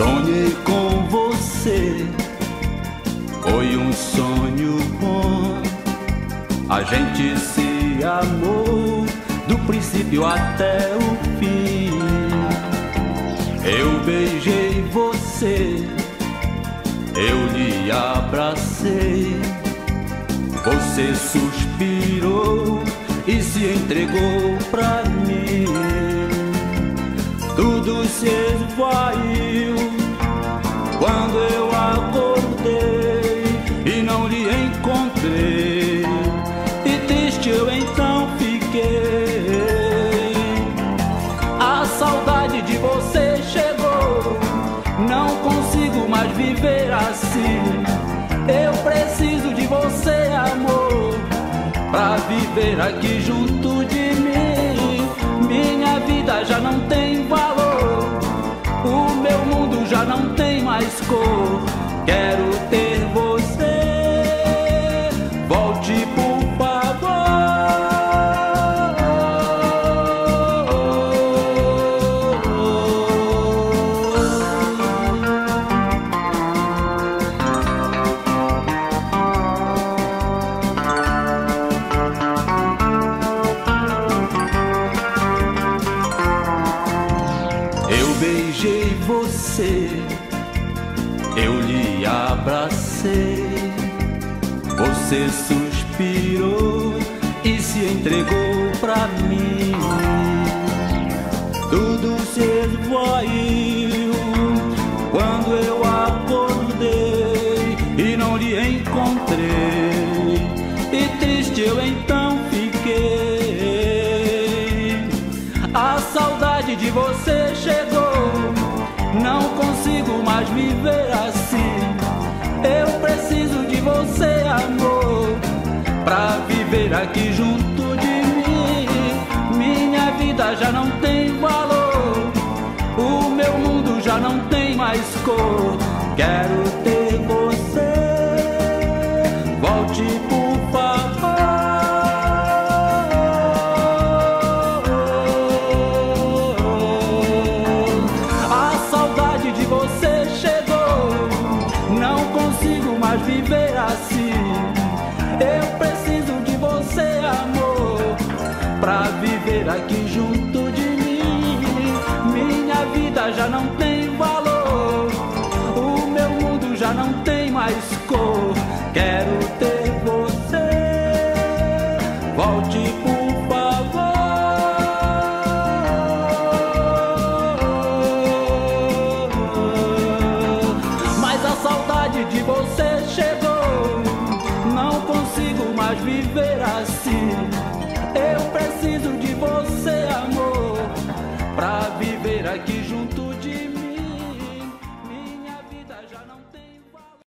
Sonhei com você, foi um sonho bom. A gente se amou do princípio até o fim. Eu beijei você, eu lhe abracei. Você suspirou e se entregou pra mim. Tudo se esvaiu quando eu acordei e não lhe encontrei. E triste eu então fiquei. A saudade de você chegou. Não consigo mais viver assim. Eu preciso de você, amor, pra viver aqui junto de mim. Minha vida já não tem valor, Quero ter você, volte por favor. Eu beijei você, abracei. Você suspirou e se entregou pra mim. Tudo se esvaiu quando eu acordei e não lhe encontrei. E triste eu então fiquei. A saudade de você chegou. Não consigo mais viver assim. Aqui junto de mim. Minha vida já não tem valor. O meu mundo já não tem mais cor. Quero ter daqui junto de mim. Minha vida já não tem valor, o meu mundo já não tem mais cor. Quero ter você, volte por favor. Mas a saudade de você chegou, não consigo mais viver assim. aqui junto